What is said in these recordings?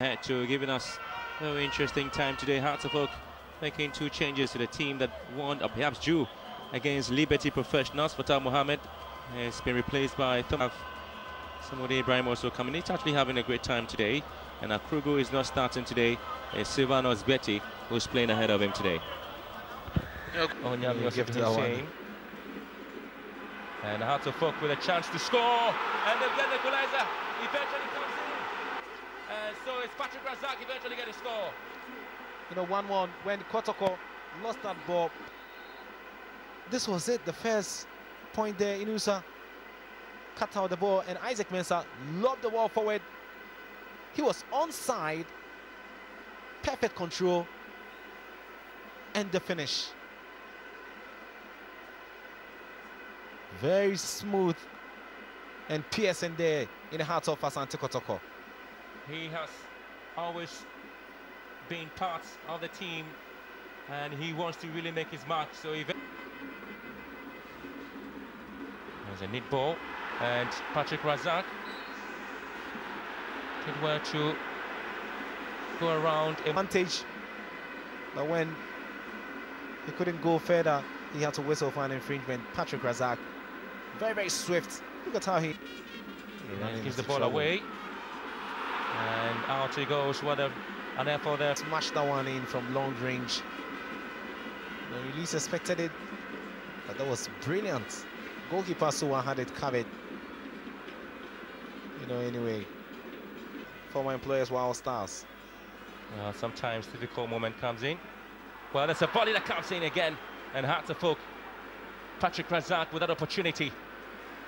Had to giving us a very interesting time today. Hearts of Oak making two changes to the team that won, or perhaps drew, against Liberty Professionals. Fatah Mohammed has been replaced by Thomas. Samudin Ibrahim also coming. He's actually having a great time today. And Akrugu is not starting today. It's Silvanos Betty who's playing ahead of him today. Onyami was give that one. And Hearts of Oak with a chance to score. And the the equalizer eventually comes in. And so it's Patrick Razak eventually get a score. You know, 1-1 when Kotoko lost that ball. This was it, the first point there. Inusa cut out the ball and Isaac Mensah lobbed the ball forward. He was onside, perfect control, and the finish. Very smooth and piercing there in the heart of Asante Kotoko. He has always been part of the team and he wants to really make his mark. So he there's a neat ball and Patrick Razak did well to go around advantage. But when he couldn't go further, he had to whistle for an infringement. Patrick Razak, very, very swift. Look at how he and gives the ball away. And out he goes. What a, an effort there. Smashed that one in from long range. No, you least expected it, but that was brilliant. Goalkeeper Suwa had it covered. You know, anyway, former employers were all stars. Uh, sometimes difficult moment comes in. Well, there's a volley that comes in again, and Hearts of Oak. Patrick Razak with that opportunity.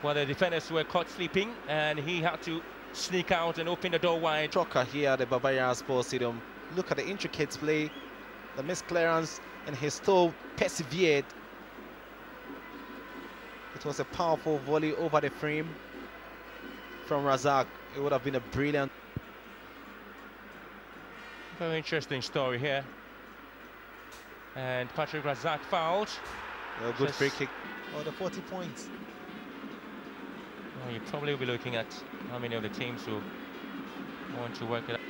Well, the defenders were caught sleeping, and he had to sneak out and open the door wide. Trucker here at the Baba Yara Sports Stadium. Look at the intricate play, the missed clearance, and he still persevered. It was a powerful volley over the frame from Razak. It would have been a brilliant. Very interesting story here. And Patrick Razak fouled. A good Just- free kick. Oh, the 40 points. You probably will be looking at how many of the teams will want to work it out.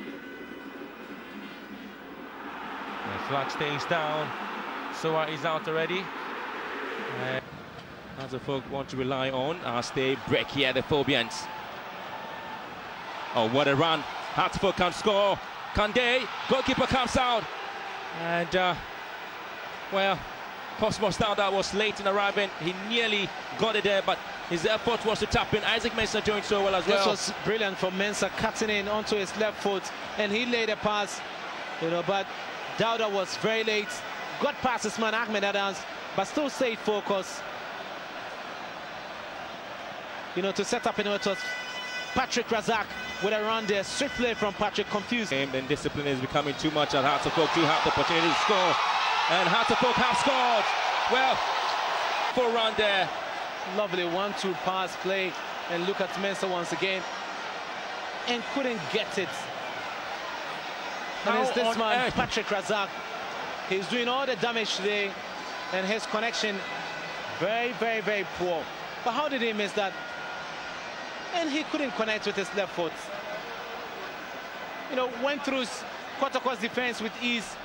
The flag stays down. Soa is out already. And as the folk want to rely on as they break here, the Phobians. Oh, what a run. Hartford can score. Kande, goalkeeper comes out. And, uh, well, Cosmos now that was late in arriving. He nearly got it there, but his effort was to tap in. Isaac Mensah doing so well as This well. This was brilliant from Mensah cutting in onto his left foot and he laid a pass, you know, but Dauda was very late, got past his man Ahmed Adams, but still stayed focused. You know, to set up, you know, it was Patrick Razak with a run there, swift play from Patrick, confused. game, then discipline is becoming too much at Oak. Do have the opportunity to score, and Oak have scored. Well, full run there. Lovely one-two pass play and look at Mensah once again and couldn't get it. And it's this man, earth? Patrick Razak. He's doing all the damage today and his connection very, very, very poor. But how did he miss that? And he couldn't connect with his left foot. You know, went through Kotoko's defense with ease,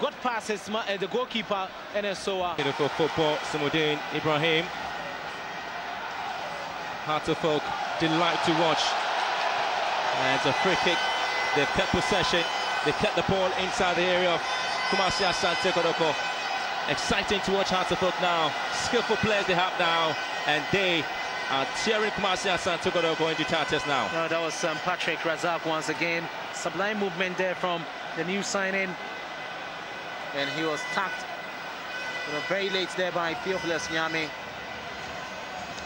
got past his, uh, the goalkeeper and then Soa. Beautiful football, Samudin Ibrahim. Oak delight to watch. And it's a free kick. They've kept possession. They kept the ball inside the area of Kumasi Asante Kotoko. Exciting to watch Oak now. Skillful players they have now, and they are tearing Kumasi Asante Kotoko into tatters now. No, that was um, Patrick Razak once again. Sublime movement there from the new signing. And he was tapped you know, very late there by Theophilus Nyame.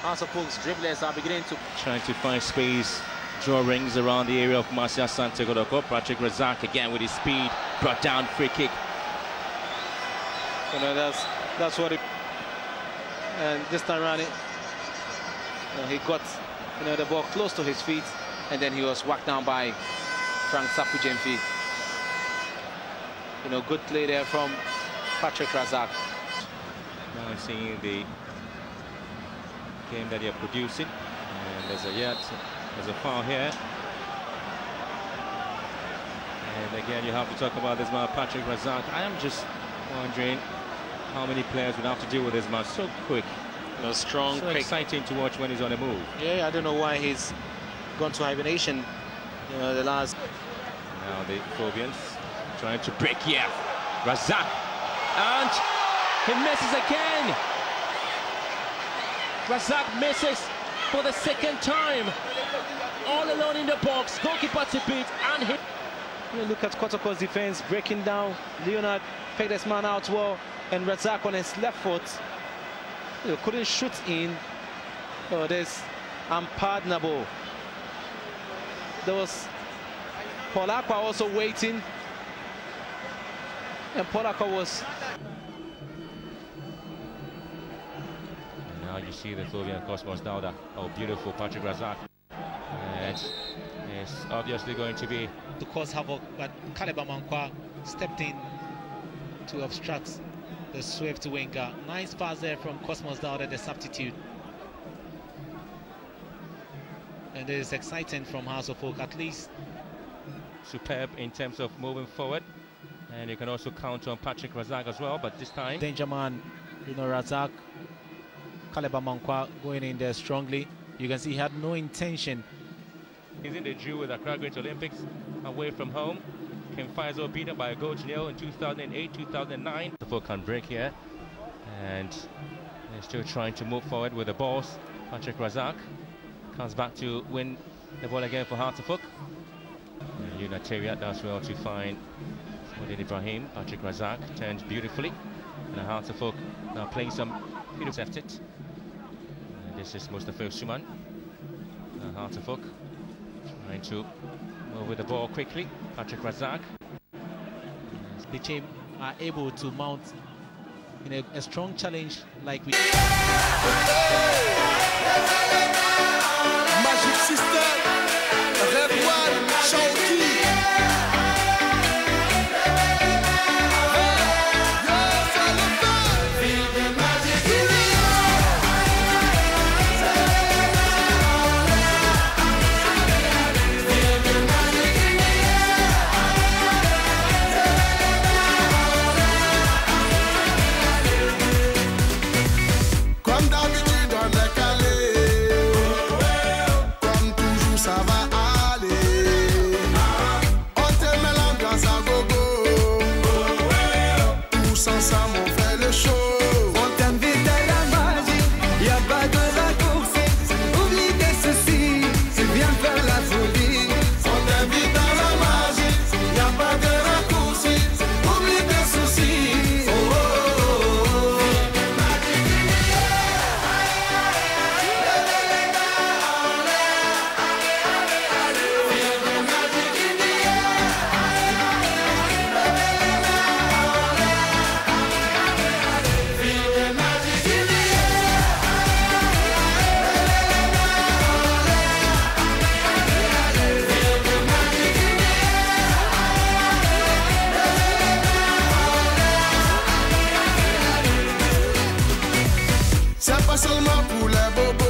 House of dribblers are beginning to Trying to find space, draw rings around the area of Marcia Sante Kotoko. Patrick Razak again with his speed, brought down free kick. You know, that's that's what it. And this time around, it, you know, he got you know the ball close to his feet, and then he was whacked down by Frank Sarfo Gyamfi. You know, good play there from Patrick Razak. Now seeing the game that you're producing. And there's a yet, there's a foul here. And again, you have to talk about this man, Patrick Razak. I am just wondering how many players would have to deal with this man so quick. Know, strong, so quick. exciting to watch when he's on the move. Yeah, I don't know why he's gone to hibernation. You know, the last. Now the Phobians trying to break here. Razak. And he misses again. Razak misses for the second time. All alone in the box. Goalkeeper to beat and hit. Look at Kotoko's defense breaking down. Leonard picked this man out well. And Razak on his left foot. Couldn't shoot in. Oh, this unpardonable. There was Paul Akwa also waiting. And Paul Akwa was Now you see the Phobian Cosmos Dauda. Oh, beautiful Patrick Razak. And it's obviously going to be to cause havoc, but Kaleba Mankwa stepped in to obstruct the swift winger. Nice pass there from Cosmos Dauda, the substitute. And it is exciting from House of Folk, at least. superb in terms of moving forward. And you can also count on Patrick Razak as well, but this time Danger man, you know, Razak, Kaleba Mankwa going in there strongly. You can see he had no intention. he's in the drew with Accra Great Olympics away from home. King Faisal beat up by a goal to nil in 2008, 2009. The foot can break here. And they're still trying to move forward with the balls. Patrick Razak comes back to win the ball again for Hartlepool. And Unitariat does well to find Modin Ibrahim. Patrick Razak turns beautifully. And Hartlepool now playing some beautiful left it. And this is Mustafa Suman. Uh, Hartlepool trying to move with the ball quickly. Patrick Razak. The team are able to mount in a, a strong challenge like we Magic System, Red One, Shawty. Seulement pour les bobos.